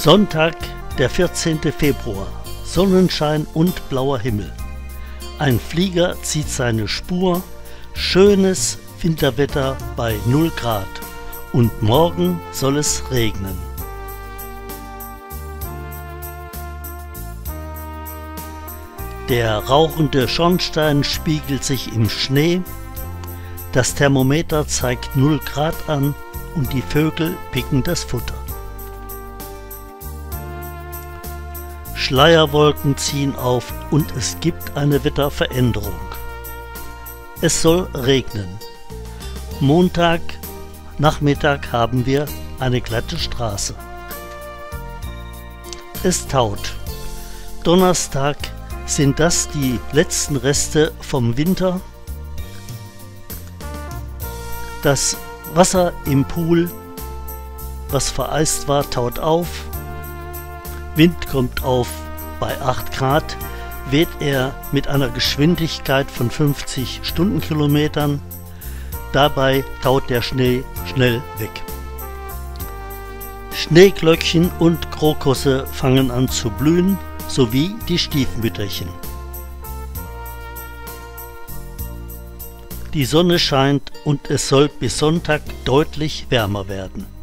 Sonntag, der 14. Februar. Sonnenschein und blauer Himmel. Ein Flieger zieht seine Spur. Schönes Winterwetter bei 0 Grad. Und morgen soll es regnen. Der rauchende Schornstein spiegelt sich im Schnee. Das Thermometer zeigt 0 Grad an und die Vögel picken das Futter. Schleierwolken ziehen auf und es gibt eine Wetterveränderung. Es soll regnen. Montag Nachmittag haben wir eine glatte Straße. Es taut. Donnerstag sind das die letzten Reste vom Winter. Das Wasser im Pool, was vereist war, taut auf. Wind kommt auf bei 8 Grad, weht er mit einer Geschwindigkeit von 50 Stundenkilometern. Dabei taut der Schnee schnell weg. Schneeglöckchen und Krokusse fangen an zu blühen, sowie die Stiefmütterchen. Die Sonne scheint und es soll bis Sonntag deutlich wärmer werden.